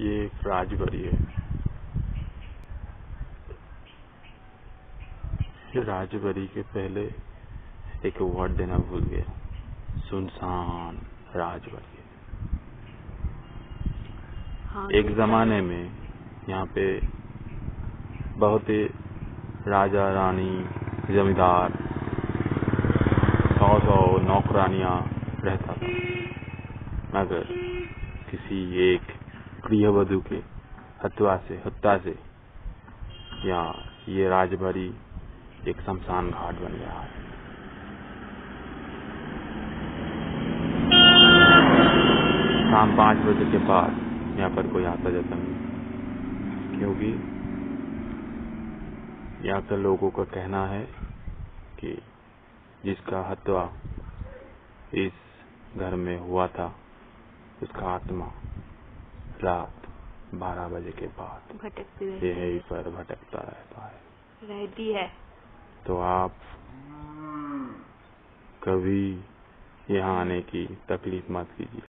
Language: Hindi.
ये एक राजबरी है। ये राजबरी के पहले एक वर्ड देना भूल गया। सुनसान राजबरी हाँ। एक जमाने में यहाँ पे बहुत ही राजा रानी जमींदार सौ सौ नौकरानियाँ रहता था। मगर किसी एक गृहवधु के हत्या से हत्या से यहाँ ये राजभरी एक शमशान घाट बन गया है। शाम पाँच बजे के बाद यहाँ पर कोई आता जाता नहीं। क्योंकि यहाँ के लोगों का कहना है कि जिसका हत्या इस घर में हुआ था, उसका आत्मा रात बारह बजे के बाद। भटकती है यही पर भटकता रहता है। रहती है। तो आप कभी यहाँ आने की तकलीफ़ मत कीजिए।